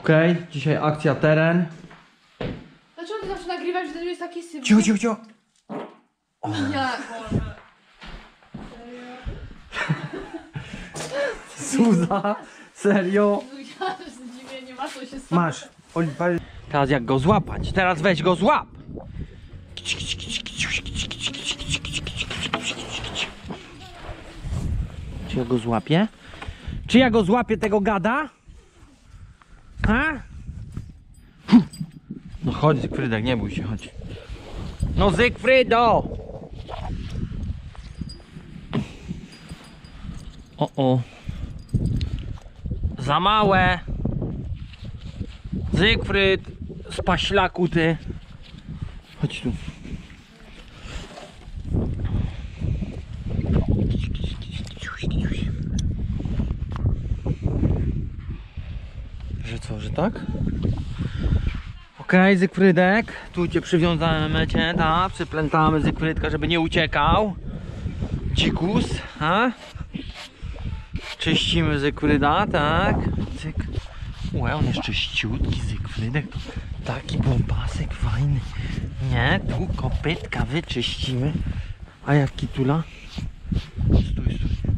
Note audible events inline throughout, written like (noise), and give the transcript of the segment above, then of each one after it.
Okej, dzisiaj akcja teren. Dlaczego ty zawsze nagrywasz, że to jest taki syf? Cicho, cicho, cicho. Jak? Suza, serio? Ja zdziwienie, masz to się Masz. Oli, pal- Teraz jak go złapać? Teraz weź go złap. Czy ja go złapię? Czy ja go złapię tego gada? Ha? No chodź Zygfrydek, nie bój się, chodź. No Zygfrydo! O, o. Za małe. Zygfryd, z paślaku ty. Chodź tu. Że tak? Okej, Zygfrydek. Tu cię przywiązałem cię, tak? Przyplętamy Zygfrydka, żeby nie uciekał. Dzikus, a? Czyścimy Zygfryda, tak? Cyk. Łe, on jest czyściutki Zygfrydek. Taki bombasek fajny. Nie, tu kopytka wyczyścimy. A jak kitula? Stój, stój.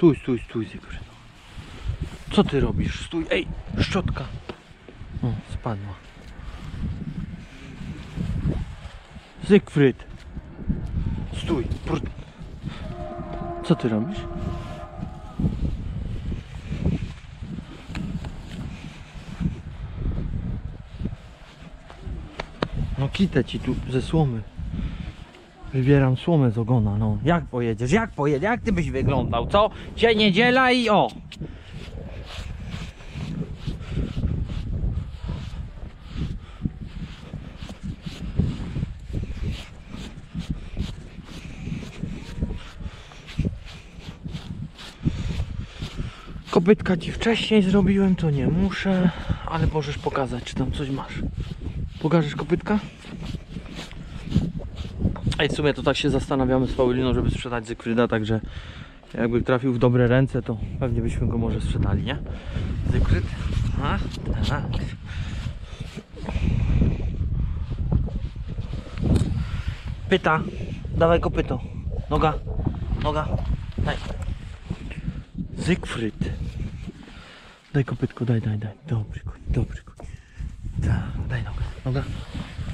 Stój, stój, stój, Zygfryd. Co ty robisz? Stój, ej, szczotka. O, spadła. Zygfryd. Stój. Pr- Co ty robisz? No kitę ci tu ze słomy. Wybieram słomę z ogona, no. Jak pojedziesz? Jak pojedziesz? Jak ty byś wyglądał, co? Dzisiaj niedziela i o! Kopytka ci wcześniej zrobiłem, to nie muszę, ale możesz pokazać, czy tam coś masz. Pokażesz kopytka? Ej, w sumie to tak się zastanawiamy z Pauliną, żeby sprzedać Zygfryda, także jakby trafił w dobre ręce, to pewnie byśmy go może sprzedali, nie? Zygfryd? A, tak. Pyta, dawaj kopyto. Noga, noga, daj. Zygfryd. Daj kopytko, daj, daj, daj. Dobry koń, dobry koń. Tak, daj nogę, noga,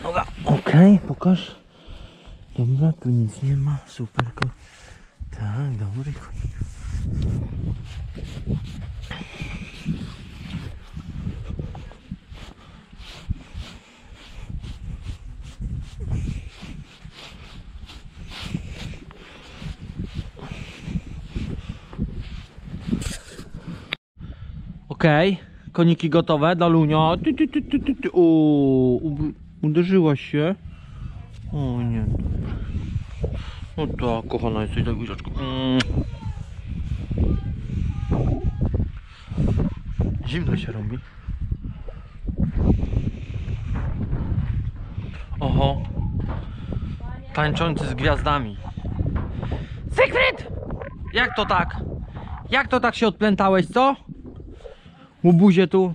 noga. Okej, pokaż. Dobra, tu nic nie ma, super koń. Tak, dobry koń. Okej, koniki gotowe dla Lunia. Ty, ty, ty, ty, ty, ty. O, uderzyłaś się. O nie. No tak, kochana jesteś, daj. Mm. Zimno się robi. Oho. Tańczący z gwiazdami. Zygfryd! Jak to tak? Jak to tak się odplętałeś, co? Łubuzie tu.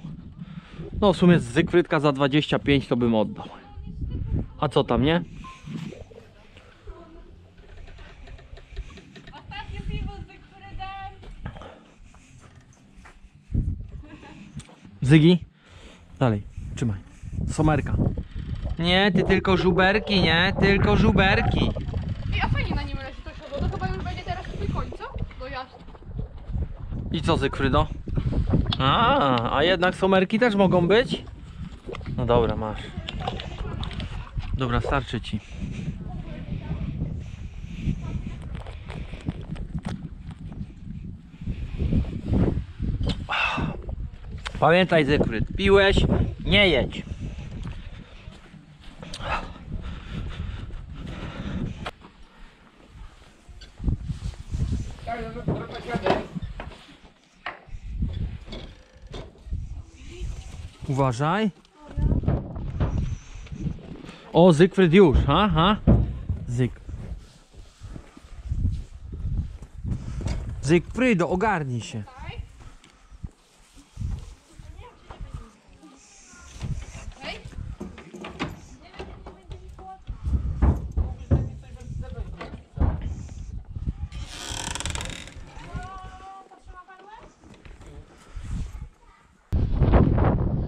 No w sumie z Zygfrydka za 25 to bym oddał. A co tam, nie? Ostatnie piwo z Zygfrydem! Zygi? Dalej, trzymaj. Somerka. Nie, ty tylko żuberki, nie? Tylko żuberki. Ej, a fajnie na nim leży to siodło, to chyba już będzie teraz twój koń, co? No jasne. I co, Zygfrydo? A, a jednak somerki też mogą być? No dobra, masz. Dobra, starczy ci. Pamiętaj, Zygfryd, piłeś, nie jedź. Uważaj. O, Zygfryd już, aha. Zyg. Zygfrydo, ogarnij się. Hej.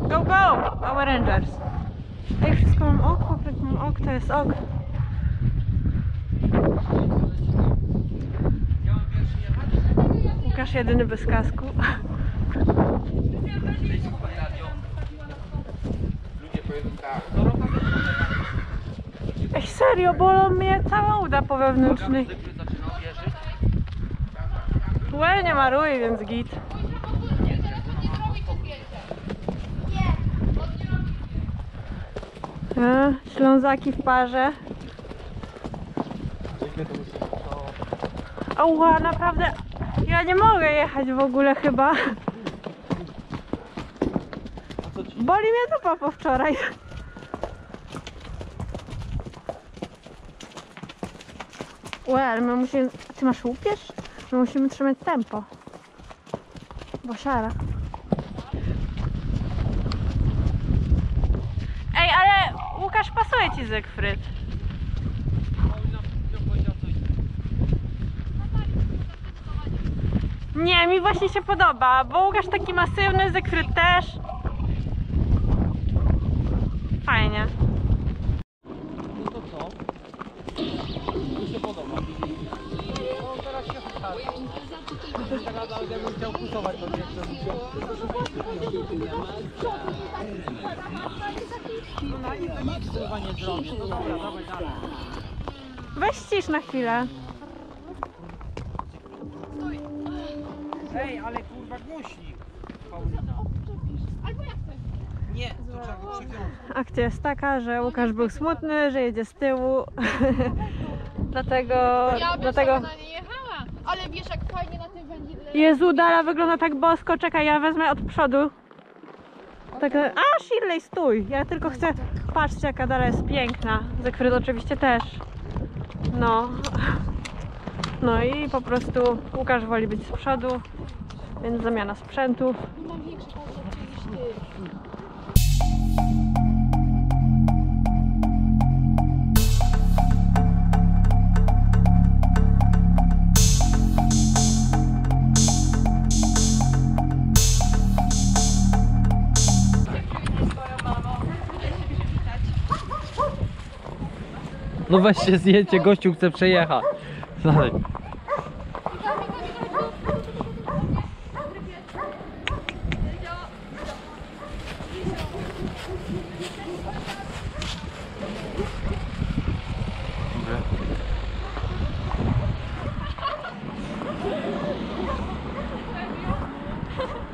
Go, go! Power Rangers. Ej, wszystko mam ok, papryk mam ok, to jest ok. Łukasz jedyny bez kasku. Ej, serio, bolą mnie cała uda po wewnętrznej. Łe, nie maruj, więc git. A, Ślązaki w parze. Ała, naprawdę. Ja nie mogę jechać w ogóle chyba. Boli mnie dupa po wczoraj. Ale my musimy... Ty masz łupież? My musimy trzymać tempo. Bo siara. Ej, ale Łukasz pasuje ci Zygfryd. Nie, mi właśnie się podoba, bo Łukasz taki masywny, Zygfryd też. Fajnie. No to co? Mi się podoba. No teraz się Teraz jakbym chciał kusować, to nie chcę. No na ile nic chyba nie zrobię. No dobra, dawaj dalej. Weź ścisz na chwilę. Ej, ale kurwa głośnik. Paulina. Albo jak chcesz. Nie, to trzeba go przywiązać. Akcja jest taka, że Łukasz był smutny, że jedzie z tyłu. (laughs) dlatego, Ja bym dlatego... na nie jechała. Ale wiesz jak fajnie na tym wędle. Jezu, Dala wygląda tak bosko. Czekaj, ja wezmę od przodu. Tak, a Shirley, stój! Ja tylko chcę. Patrzcie, jaka Dala jest piękna. Zygfryd oczywiście też. No. (laughs) No i po prostu Łukasz woli być z przodu, więc zamiana sprzętów. Mam większy palce niż ty. No weźcie zdjęcie, gościu chce przejechać. Dalej.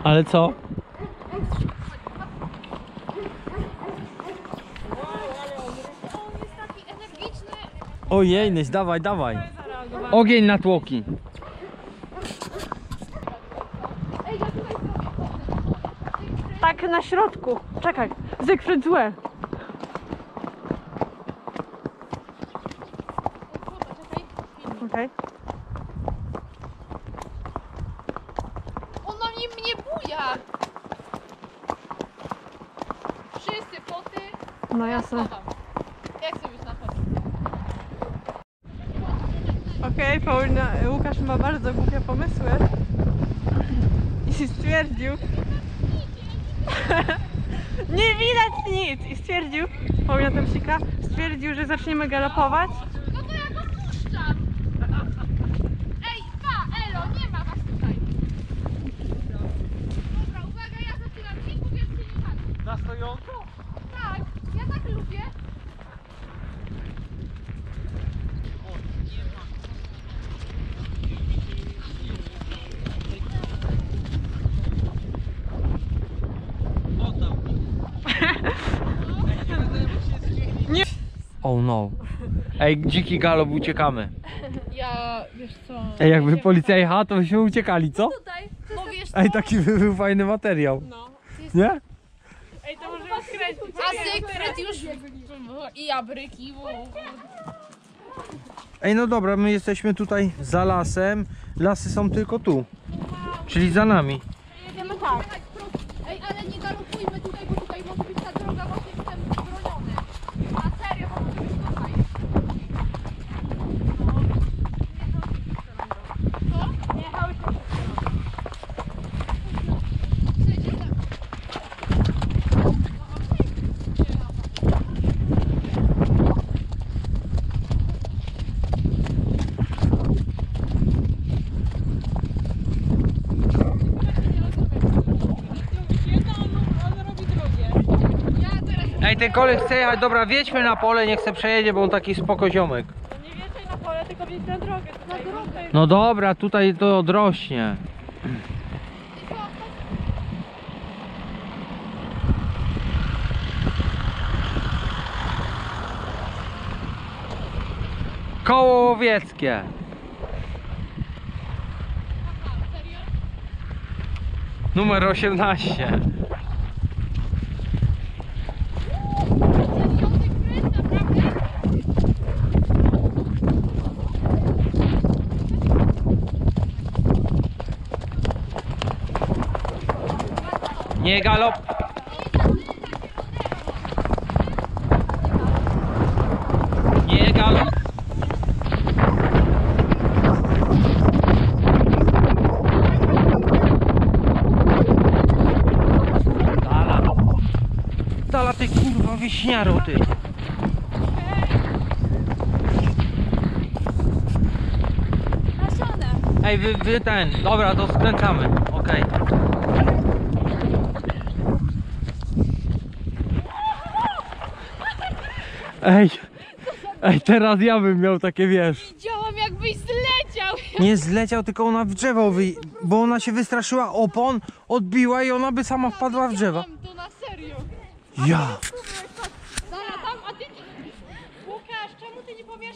Ale co? On jest taki energiczny. Ojej, Nyś, dawaj, dawaj. Ogień na tłoki. Ej, ja tutaj zrobię. Tak na środku. Czekaj, Zygfryd złe. Okej. On na mnie mnie buja. Wszyscy poty. No Ja jasne. schowam. Jak chcę być na focie? Okej, Paulina, Łukasz ma bardzo głupie pomysły i stwierdził nie widać nic i stwierdził, Tomsika, stwierdził, że zaczniemy galopować No to ja go puszczam. Ej, pa, Elo, nie ma was tutaj. Dobra, uwaga, ja zaczynam i powiedzcie nie tak. Na stojąco? Tak, ja tak lubię. Oh no. Ej, dziki galop, uciekamy. Ja, wiesz co... Ej, jakby policja jechała, to byśmy uciekali, co? Tutaj, no wiesz co? Ej, taki by był fajny materiał. No. Nie? Ej, to może A Zygfryd już... I abryki. Ej, no dobra, my jesteśmy tutaj za lasem. Lasy są tylko tu. Czyli za nami. Jedziemy tak. Ej, ale nie galopujmy tutaj, bo tutaj może być ta droga właśnie wstęp broniony. Na serio, bo może być tutaj. Ja teraz Ej, ten koleś chce jechać. Dobra, wiedźmy na pole, niech se przejedzie, bo on taki spoko ziomek. No nie więcej na pole, tylko wjeźdź na drogę. Na drogę. No dobra, tutaj to odrośnie. Koło łowieckie. Numer 18. Nie galop. Nie galop. Dala. Dala ty kurwa wieśniaro ty. Ej, wy, wy ten. Dobra, to skręcamy. Okej. Ej, ej, teraz ja bym miał takie, wiesz. widziałam jakbyś zleciał. Nie zleciał, tylko ona w drzewo wy... bo ona się wystraszyła opon, odbiła i ona by sama wpadła w drzewo. Widziałam to na serio. Ja. Zara tam, a ty... Łukasz, czemu ty nie powiesz,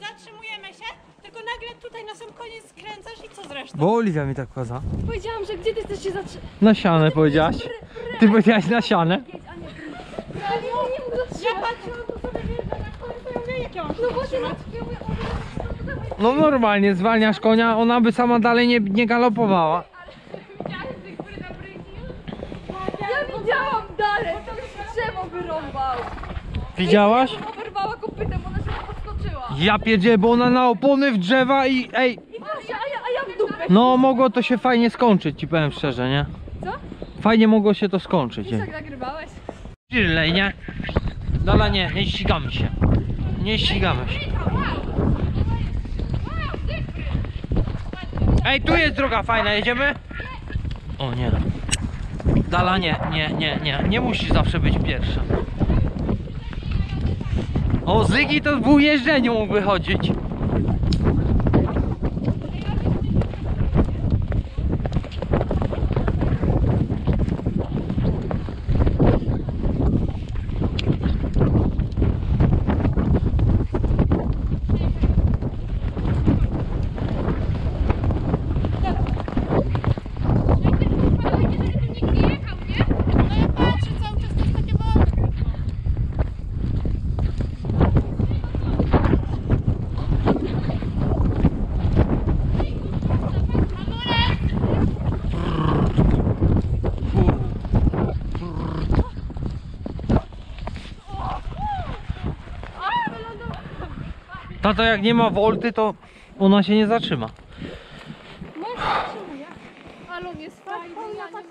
zatrzymujemy się, tylko nagle tutaj na sam koniec skręcasz i co zresztą? Bo Oliwia mi tak kazała. Powiedziałam, że gdzie ty chcesz się zatrzymać? Na sianę powiedziałaś. Ty powiedziałaś na sianę. Ja patrzyłam, to sobie ja mówię, jak ja mam No właśnie, zatrzymać. ja mówię, o, No normalnie, zwalniasz konia, ona by sama dalej nie, nie galopowała. (laughs) widziałeś Zygfryda bryki Ja widziałam dalej, to już drzewo wyrąbał. Widziałaś? Oberwała kopytem, ona się podskoczyła. Ja pierdzie, bo ona na opony w drzewa i ej, I patrzcie, a ja, a ja w dupę. no mogło to się fajnie skończyć, ci powiem szczerze, nie? Co? Fajnie mogło się to skończyć. Jak nagrywałeś? Shirley, nie? Dala nie, nie ścigamy się. Nie ścigamy się. Ej, tu jest droga fajna, jedziemy? O nie. Dala nie, nie, nie, nie. Nie musisz zawsze być pierwsza. O, Zygi to w ujeżdżeniu mógł wychodzić. Tato, jak nie ma wolty, to ona się nie zatrzyma. Jest fajny, ja mogę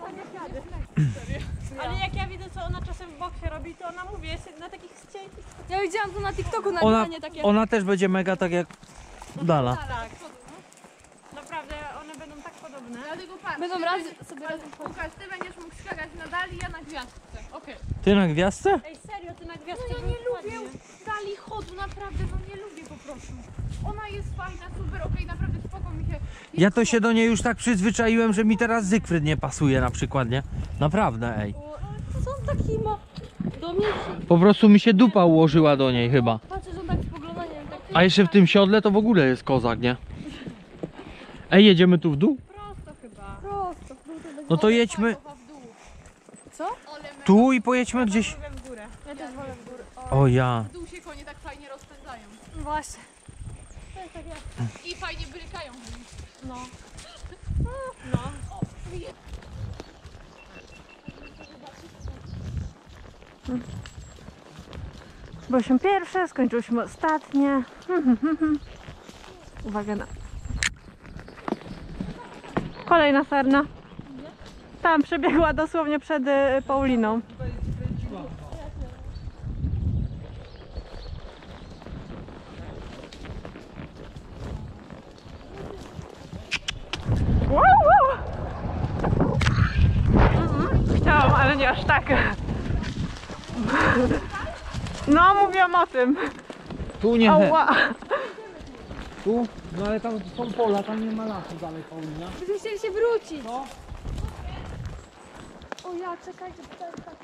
(clears throat) Ale jak ja widzę, co ona czasem w boksie robi, to ona mówi, jest na takich ściętych Ja widziałam to na TikToku Ona, nagrywanie takie. ona też będzie mega tak jak Dala. tak. Naprawdę, one będą tak podobne. Dlatego patrz, Będą ty tak- raz tak- sobie razem Łukasz, ty będziesz mógł skakać na dali, ja na gwiazdce. Okej. Ty na gwiazdce? Ej, serio, ty na gwiazdce No ja nie lubię dali chodu, naprawdę, no nie lubię Ona jest fajna, super, okej, naprawdę spoko mi się... Ja to się do niej już tak przyzwyczaiłem, że mi teraz Zygfryd nie pasuje na przykład, nie? Naprawdę, ej. O, ale to są taki ma... Do mnie. Po prostu mi się dupa ułożyła do niej chyba. Patrzę, że on tak spoglądaniem, tak... A jeszcze w tym siodle to w ogóle jest kozak, nie? Ej, jedziemy tu w dół? Prosto chyba. Prosto. No to jedźmy. W dół. Co? Tu i pojedźmy gdzieś. w górę. Ja też wolę w górę. O ja. W dół się konie tak fajnie rozpędzają. Właśnie. I fajnie brykają. No. No. Byliśmy pierwsze, skończyliśmy ostatnie. Uwaga na. Kolejna sarna. Tam przebiegła dosłownie przed y, Pauliną. Chciałam, ale nie aż tak. No, mówiłam o tym. Tu nie. Ała. Tu? No ale tam są pola, tam nie ma lasu dalej Paulina. Byśmy chcieli się wrócić. No. O ja, czekajcie, bo to jest tak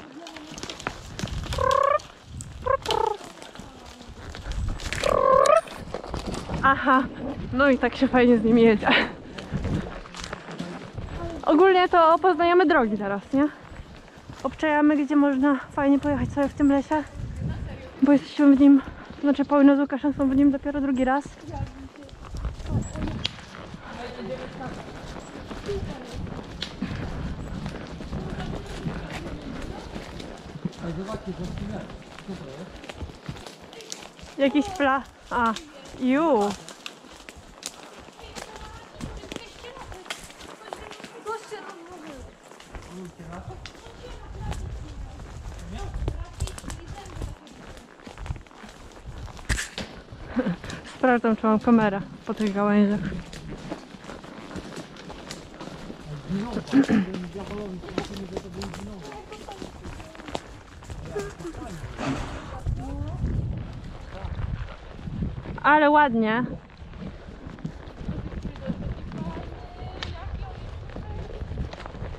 Aha, no i tak się fajnie z nimi jedzie. Ogólnie to poznajemy drogi teraz, nie? Obczajamy, gdzie można fajnie pojechać sobie w tym lesie. Bo jesteśmy w nim, znaczy Paulina z Łukaszem są w nim dopiero drugi raz. Jakiś pla... A, ju. Sprawdzam, czy mam kamerę po tych gałęziach. Ale ładnie.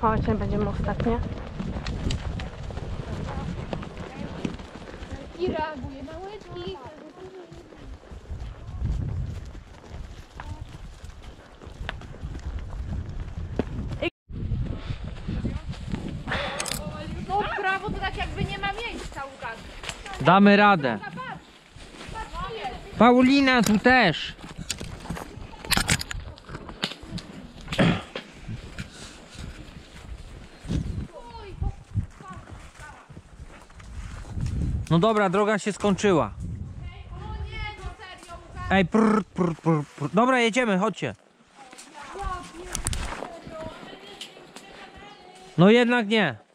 Chodź, będziemy ostatnie. I reaguje na łydki. No w prawo to tak jakby nie ma miejsca, Łukasz. Damy radę. Paulina tu też. No dobra, droga się skończyła. Ej, prr, prr, prr, prr. Dobra, jedziemy, chodźcie. No jednak nie.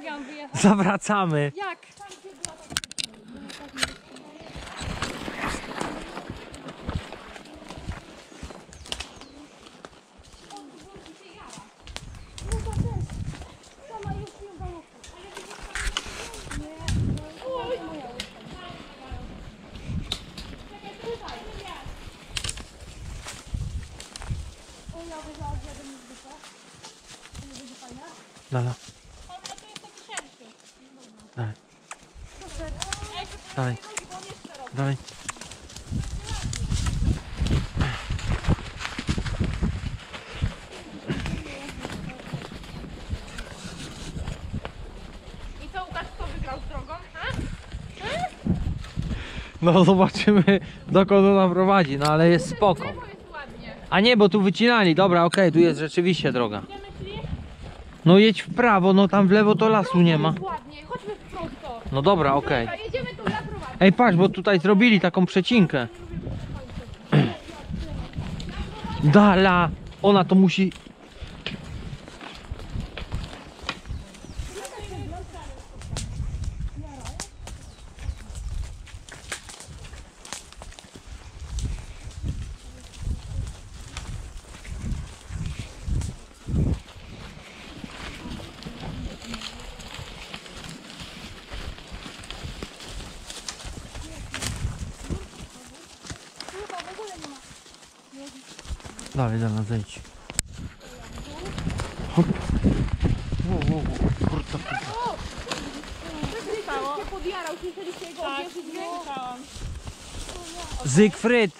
Wyjechać? Zawracamy. Jak? Dala. Dalej. Dalej. Dalej. I co, Łukasz, kto wygrał z drogą? A? No zobaczymy dokąd ona prowadzi, no ale jest spoko. A nie, bo tu wycinali. Dobra, okej, tu jest rzeczywiście droga. No jedź w prawo, no tam w lewo to lasu nie ma. Ładnie, chodźmy prosto. No dobra, okej. Dobra, jedziemy tu, ja prowadzę. Ej, patrz, bo tutaj zrobili taką przecinkę. Dala! Ona to musi... Zygfryd!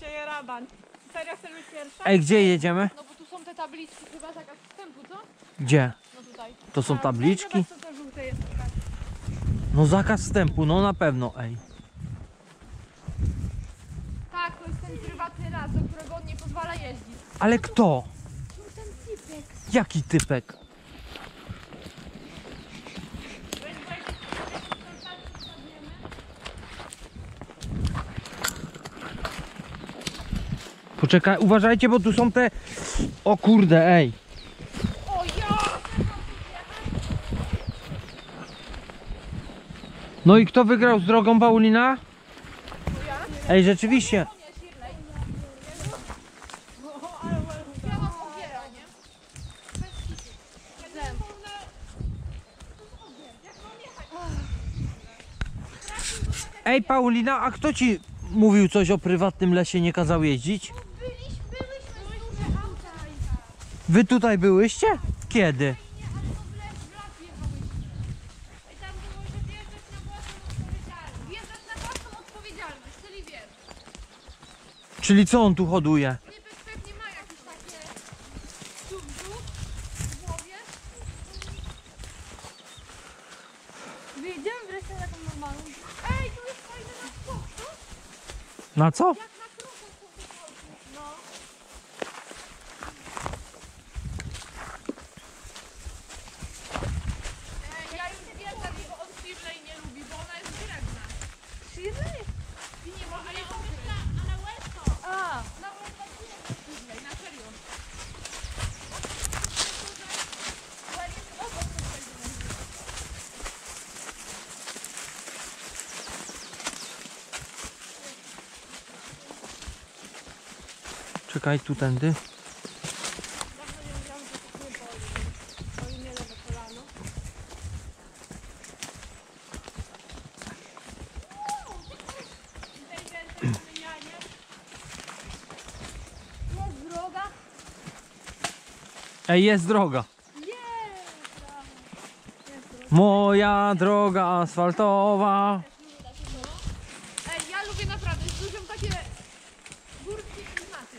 Sieje raban. Serio chcesz być pierwsza? Ej, gdzie jedziemy? No bo tu są te tabliczki chyba zakaz wstępu, co? Gdzie? No tutaj. To są tabliczki? Zobacz, co to żółte jest teraz. No zakaz wstępu, no na pewno, ej. Tak, to jest ten prywatny las, do którego on nie pozwala jeździć. Ale kto? Ten typek. Jaki typek? Poczekaj, uważajcie, bo tu są te... O kurde, ej. No i kto wygrał z drogą Paulina? Ej, rzeczywiście. Ej, Paulina, a kto ci mówił coś o prywatnym lesie, nie kazał jeździć? Wjeżdżać na własną odpowiedzialność, czyli wiesz. Czyli co on tu hoduje? Typek pewnie ma jakieś takie dubdu w głowie. Wyjedziemy wreszcie na taką normalną. Ej, tu jest fajne na skok, co? Na co? Jak na kroku są te kroki. No. Ej, ja już wiem, dlaczego on Shirley nie lubi, bo ona jest drewna. Shirley? I nie ma, ale to jest na, a na Westo. A. Na Westo nie jest Shirley, na serio. Well jest obok tego. Czekaj, tu tędy. Jest droga. Ej, jest droga. Moja droga asfaltowa. Ej, ja lubię naprawdę, lubią takie górskie klimaty.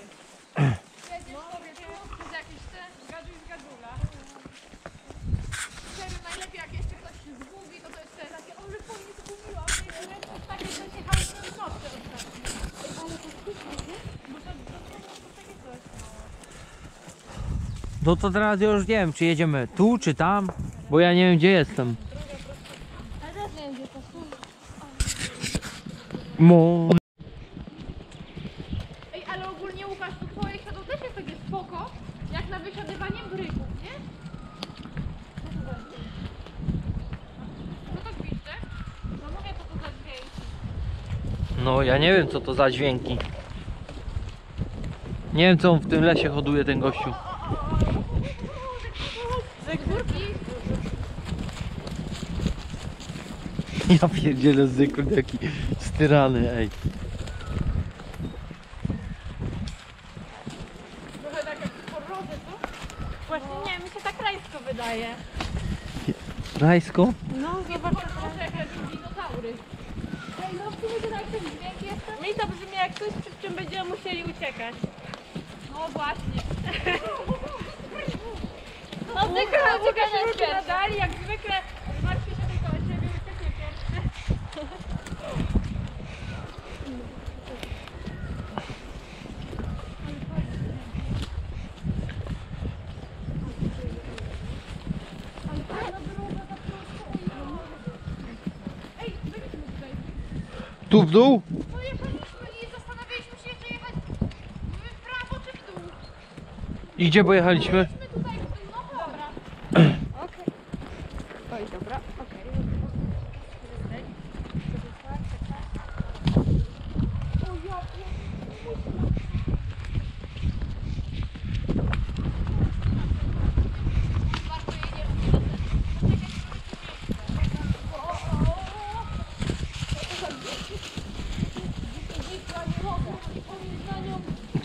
Jedziesz sobie tu, przez jakieś te... Zgaduj, zgadula. Serio, najlepiej jak jeszcze ktoś się zgubi, to to jest te takie, o, że po mnie zgubiłam, nie wiem, to jest takie, że się chały w nocy ostatnio. Ej, ale to sztuczne, nie? Bo to, to, to, to takie coś. No to teraz ja już nie wiem, czy jedziemy tu, czy tam. Bo ja nie wiem, gdzie jestem. Mo... Ej, ale ogólnie Łukasz, to twoje siodło też jest takie spoko, jak na wysiadywanie bryków, nie? Co to za dźwięk? Co to gwizdze? No mówię, co to za dźwięk. No, ja nie wiem, co to za dźwięki. Nie wiem, co on w tym lesie hoduje, ten gościu. Ze górki? Ja pierdzielę zykr, jaki styrany, ej. Trochę tak jak porody, co? Właśnie nie, mi się tak rajsko wydaje. Rajsko? No, zobacz. Porody jak jakieś dinozaury. Ej, no w sumie to tak ten dźwięk jest. Mi to brzmi jak coś, przed czym będziemy musieli uciekać. No właśnie. No zwykle uciekanie uciekanie jest pierwsze. nadali, jak zwykle zmartwi się tylko o siebie, ucieknie pierwszy. Ej, byliśmy tutaj. Tu w dół? No jechaliśmy i zastanawialiśmy się, czy jechać w prawo czy w dół. I gdzie pojechaliśmy?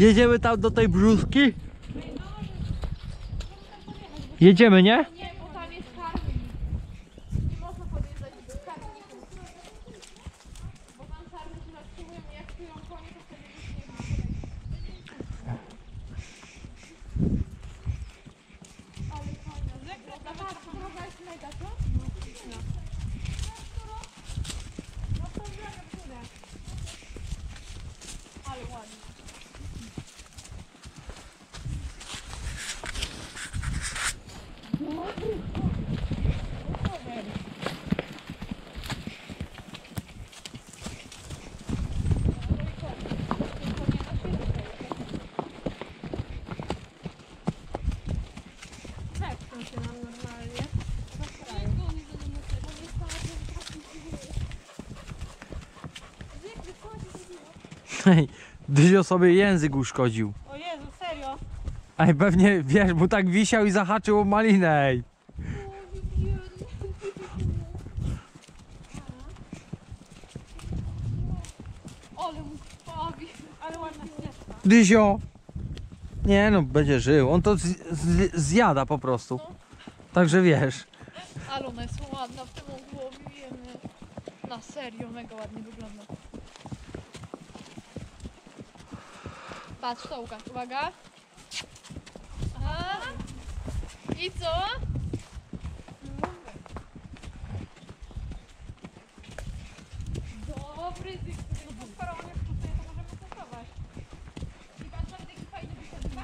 Jedziemy tam do tej brzuski? Jedziemy, nie? Nie, bo tam jest karmnik. Nie można podjeżdżać do karmniku. Bo tam sarny się zatrzymują i jak czują konie, to wtedy już nie ma. Ale fajna. Droga, ta droga jest mega, co? No. No to droga w górę. Ale ładnie. Zepsuł się nam normalnie. Hej, Dyzio sobie język uszkodził. O Jezu, serio? Ej, pewnie, wiesz, bo tak wisiał i zahaczył o malinę, ej. Ale mu krwawi. Ale ładna ścieżka. Dyzio! Nie no, będzie żył. On to z, z, zjada po prostu. Także wiesz. Ale ona jest ładna w tym ogłowie, wiemy. Na serio, mega ładnie wygląda. Patrz, to uwaga. Aha. I co? Dobry zysk. No skoro on jest tutaj, to możemy testować. I patrz, mam taki fajny wysiadka.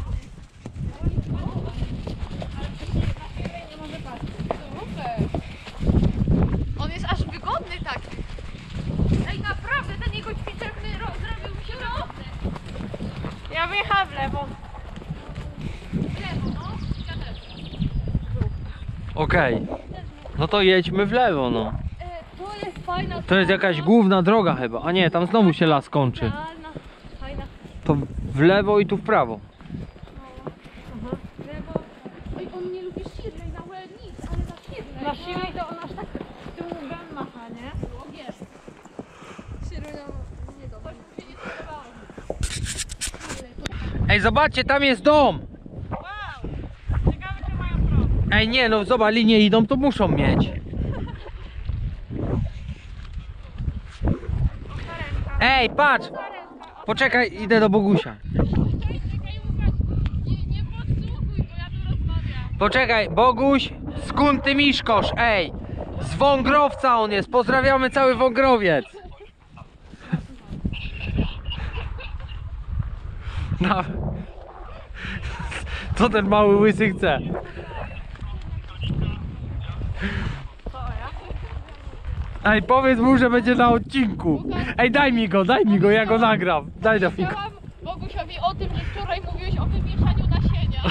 Ale przecież na chwilę nie może patrzeć. Super. On jest aż wygodny taki. Ej, naprawdę, ten jego ćwiczebny ro- zrobił mi się wygodny. Ja wyjechałam w lewo. W lewo, no. Ja też. Okej. No to jedźmy w lewo, no. E, to jest fajna To jest jakaś główna droga chyba. A nie, tam znowu się las kończy. Realna, fajna. To w lewo i tu w prawo. Lewo. Oj, on nie lubi Shirley na łeb nic, ale na Shirley. Na siłę to on aż tak macha, nie? No. Shirley nam nie. Ej, zobaczcie, tam jest dom! Ej, nie, no zobacz, linie idą, to muszą mieć. Ej, patrz! Poczekaj, idę do Bogusia. Poczekaj, Boguś, skąd ty miszkosz? Ej, z Wągrowca on jest, pozdrawiamy cały Wągrowiec. No. (laughs) Co ten mały łysy chce? Ej, powiedz mu, że będzie na odcinku. Ej, daj mi go, daj mi go, ja go nagram. Daj do fika. Chciałam Bogusiowi o tym, że wczoraj mówiłeś o wymieszaniu nasienia.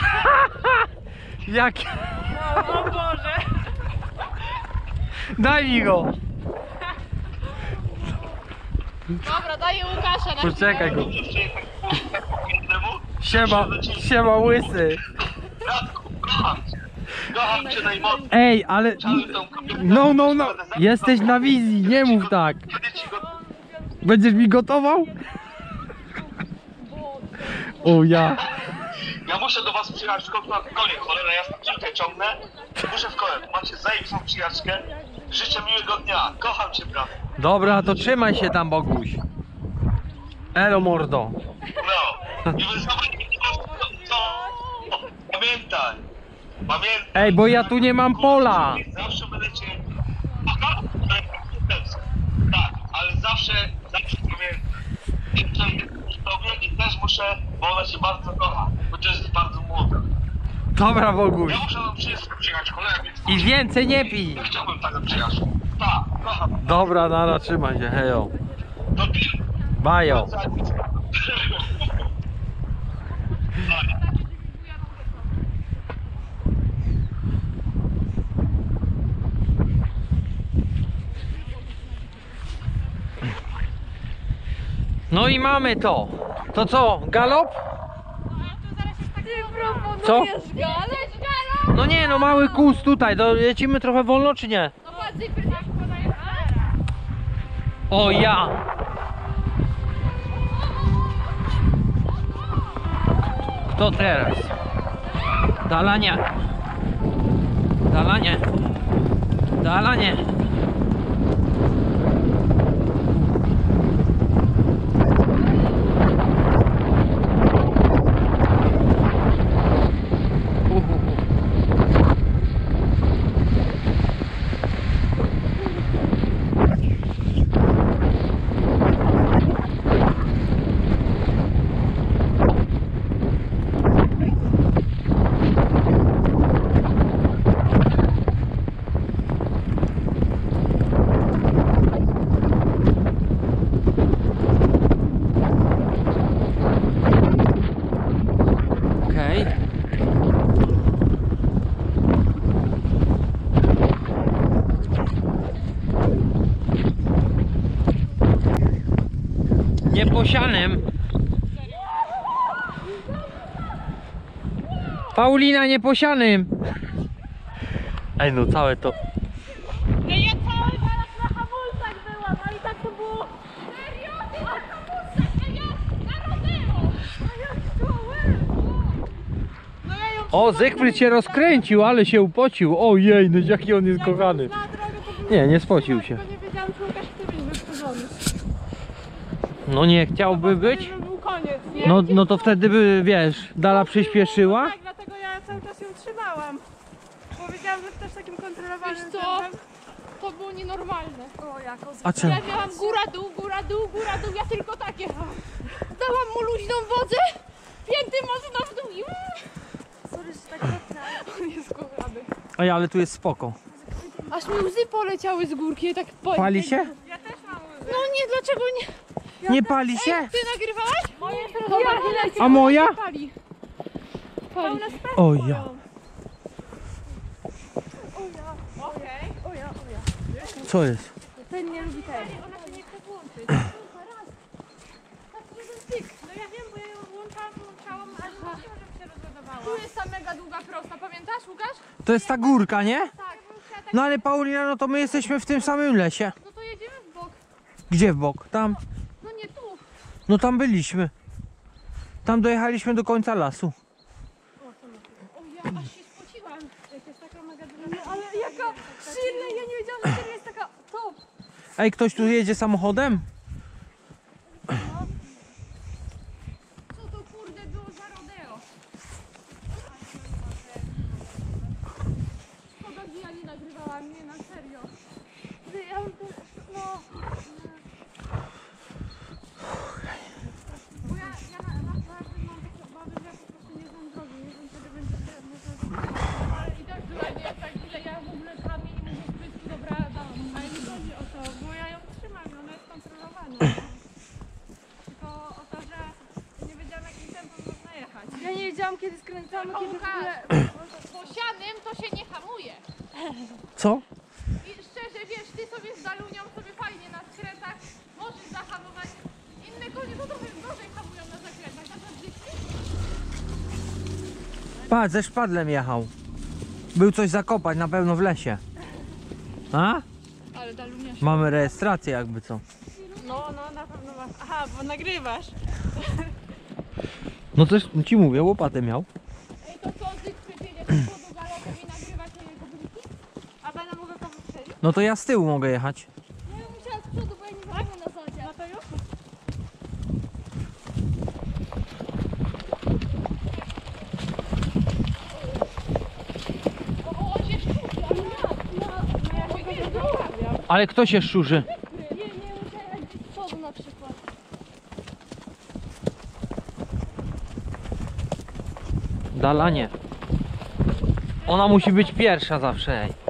(laughs) Jak? O Boże! Daj mi go. Dobra, daję Łukasza na Poczekaj go. Siema, siema łysy. Kocham cię. Najmocniej. Ej, ale... Cały tą kobietę. No, no, no. Jesteś na wizji, nie mów tak. Kiedy ci go... Będziesz mi gotował? O ja. Ja muszę do was przyjechać w końcu na konie, cholera, ja piłkę ciągnę. Muszę w kole, macie zajebistą przyjaczkę. Życzę miłego dnia. Kocham cię, brat. Dobra, to trzymaj się tam, Boguś. Elo, mordo. No. I wy znowu co? Pamiętaj. Pamiętaj. Ej, bo ja tu nie mam pola. Zawsze będę cię... Aha, Tak, ale zawsze, zawsze pamiętaj. I też muszę, bo ona się bardzo kocha, chociaż jest bardzo młoda. Dobra, Boguś. Ja muszę tam przyjechać, przyjechać cholera, więc I więcej nie pij. ja chciałbym tak przyjechać. Tak, kocham. Dobra, nara, trzymaj się, hejo. Ty. Bajo. (laughs) No i mamy to. To co, galop? Galą? No nie, no mały kus tutaj, to lecimy trochę wolno czy nie? O ja! Kto teraz? Dalanie. Dalanie. Dalanie. Uhuhu. Okej. Nieposianym. Paulina nieposianym. Ej no całe to. Ja nie cały zaraz na hamulcach byłam, ale i tak to było... Serio? Ty na hamulcach, a ja na rodeo! A ja! No ja ją O, Zygfryd się rozkręcił, ale się upocił. Ojej, no jaki on jest kochany. Nie, nie spocił się. Tylko nie wiedziałam, czy Łukasz chce być wyprzedzony. No nie chciałby być. To był koniec, nie? No, no to wtedy by, wiesz, Dala przyspieszyła. Tak, dlatego ja cały czas ją trzymałam. Bo wiedziałam, że też takim kontrolowanym Wiesz co? tempem. To było nienormalne. O, jako A czemu? Ja miałam góra dół, góra dół, góra dół, ja tylko takie. Dałam mu luźną wodę, pięty mocno w dół i Sorry, że tak dotknęłam. (laughs) on jest kochany. Ej, ale tu jest spoko. Aż mi łzy poleciały z górki, tak po... Pali się? Ja. No nie, dlaczego nie? Nie pali się? Ty nagrywałaś? Moje Ja, A moja? Pali. Pali. O ja. Okej. O ja, o ja. Co jest? Ten nie lubi tej. Ona się nie chce włączyć. (clears throat) No ja wiem, bo ja ją włączałam, włączałam, ale nie wiem, żeby się rozładowała. Tu jest ta mega długa prosta, pamiętasz Łukasz? To jest ta górka, nie? Tak. Tak... No ale Paulina, no to my jesteśmy w tym samym lesie. No to jedziemy w bok. Gdzie w bok? Tam. No nie tu. No tam byliśmy. Tam dojechaliśmy do końca lasu. O ja aż się spociłam. Jak jest taka mega duża. No, ale jaka silna, ja nie wiedziałam, że serio jest taka top. Ej, ktoś tu jedzie samochodem? Co to kurde było za rodeo? Szkoda, że ja nie nagrywałam, nie na serio. Ty, Ja bym to, no... Bo ja, ja na, na, na razie mam takie obawy, że ja po prostu nie znam drogi, nie wiem kiedy będzie może... Ale i tak była nie tak źle, ja w ogóle kamień i mówię, Krysti, dobra, dam. Ale nie chodzi o to, bo ja ją trzymam i ona jest kontrolowana. Tylko o to, że nie wiedziałam jakim tempem można jechać. Ja nie wiedziałam kiedy skręcamy, kiedy w ogóle... Po sianym to się nie hamuje. Co? I szczerze, wiesz, ty sobie z Dalunią sobie fajnie na skrętach możesz zahamować. Inne konie to trochę gorzej hamują na zakrętach. Na Patrz, ze szpadlem jechał. Był coś zakopać na pewno w lesie. A? Ale Dalunia się... Mamy rejestrację jakby co. No, no, na pewno masz. Aha, bo nagrywasz. No coś ci mówię, łopatę miał. Ej, to co, Zygfryd jedzie do przodu galopem i nagrywać na jego bliki? A będę wyprzedzić? No to ja z tyłu mogę jechać. Ja musiałam z przodu, bo ja nie na zasadzie. No to już? Bo on się szczupi, ale kto się szurzy? Nie, nie musiałem jechać z przodu na przykład. Dala nie. Ona musi być pierwsza zawsze. Ej.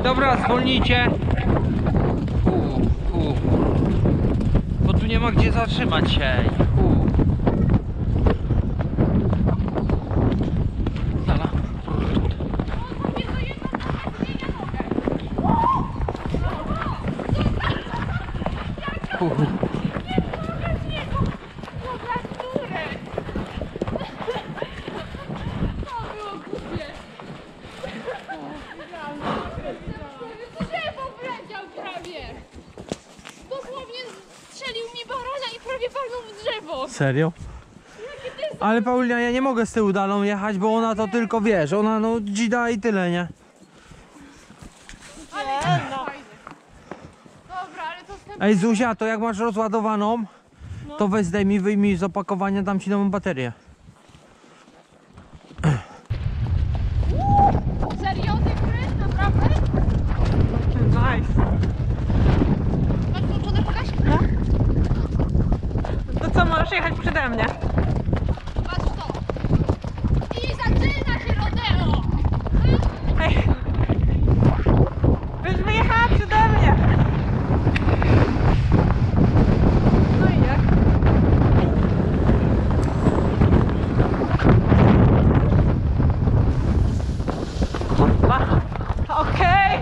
Ej, dobra, zwolnijcie. U, u. Bo tu nie ma gdzie zatrzymać się. U. Dala. To było głupie. Drzewo wleciał prawie. Dosłownie strzelił mi barana i prawie walnął w drzewo. Serio? Ale Paulina, ja nie mogę z tyłu dalą jechać, bo ona to tylko wiesz, ona no dzida i tyle, nie? Ale fajny. Dobra, ale to. Ej Zuzia, to jak masz rozładowaną, to weź zdejmij, wyjmij z opakowania, dam ci nową baterię. Serio, ty krysz? Naprawdę? Nice. Masz włączone pokaż? To co, możesz jechać przede mnie? Patrz to. I zaczyna się rodeo. Ej. Już wyjechała przede mnie. No i jak? Kurwa. Okej.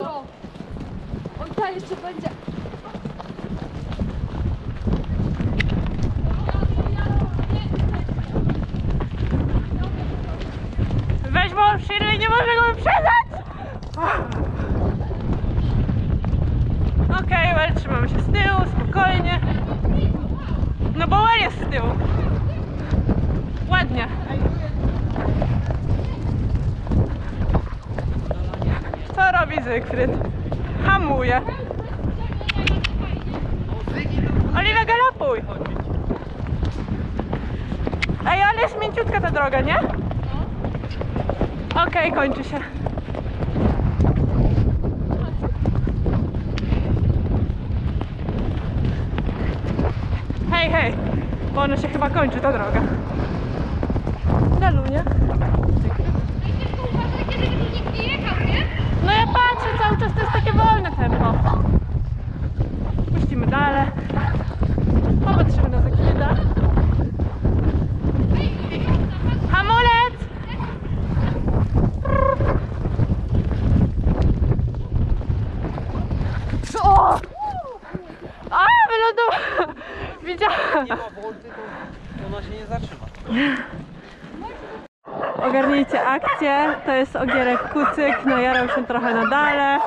O, on ta jeszcze będzie. Weź, bo Shirley nie może go wyprzedzać! Okej, okay, trzymamy się z tyłu, spokojnie. No bo Well jest z tyłu. Ładnie. Robi Zygfryd? Hamuje. Oliwia, galopuj! Ej, ale jest mięciutka ta droga, nie? Okej, kończy się. Hej, hej, bo ona się chyba kończy ta droga. Dalunia. Ej, tylko uważaj, kiedy tu nikt nie jechał, nie? No ja patrzę cały czas, to jest takie wolne tempo. Puścimy dalej. Popatrzymy na zakryda. Hamulec! O! A, wylądowała! Widziałam. ma wolty, to ona się nie zatrzyma. Akcję. To jest Ogierek Kucyk. Najarał się trochę na dale.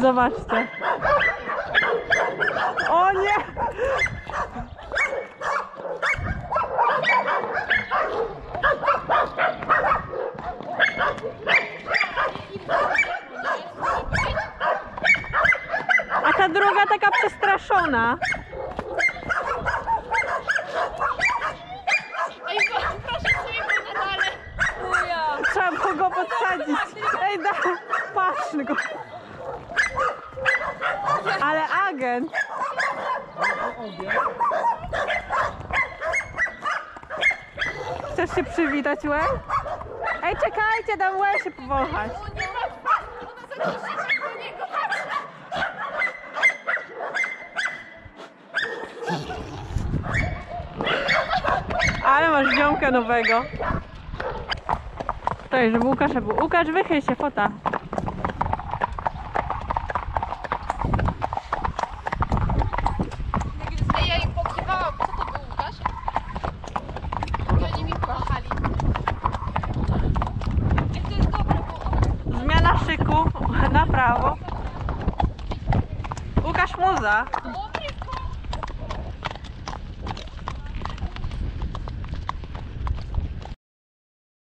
Zobaczcie. O nie! A ta druga taka przestraszona. Ej, pro- proszę sobie go na dole. Uja. Trzeba było go podsadzić. Ej, da, patrz go. Ale agent. Chcesz się przywitać, Łe? Ej, czekajcie, dam Łe się powąchać. Patrz. Ale masz ziomka nowego. To jest, żeby Łukasza był. Łukasz, wychyl się, fota.